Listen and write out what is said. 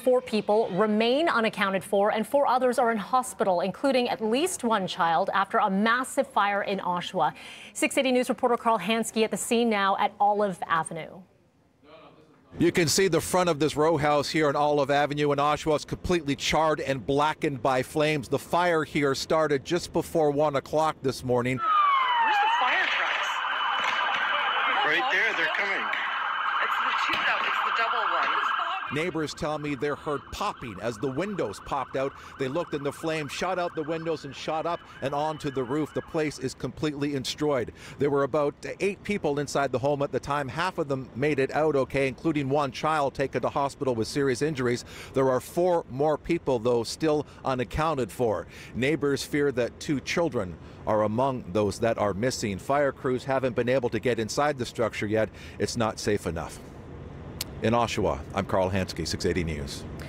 four people remain unaccounted for, and four others are in hospital, including at least one child, after a massive fire in Oshawa. 680 News reporter Carl Hantske at the scene now at Olive Avenue. You can see the front of this row house here on Olive Avenue in Oshawa is completely charred and blackened by flames. The fire here started just before 1 o'clock this morning. Where's the fire trucks? Right there, they're coming. It's the two though. It's the double one. Neighbors tell me they heard popping as the windows popped out. They looked and the flame shot out the windows and shot up and onto the roof. The place is completely destroyed. There were about eight people inside the home at the time. Half of them made it out okay, including one child taken to hospital with serious injuries. There are four more people, though, still unaccounted for. Neighbors fear that two children are among those that are missing. Fire crews haven't been able to get inside the structure yet. It's not safe enough. In Oshawa, I'm Carl Hantske, 680 News.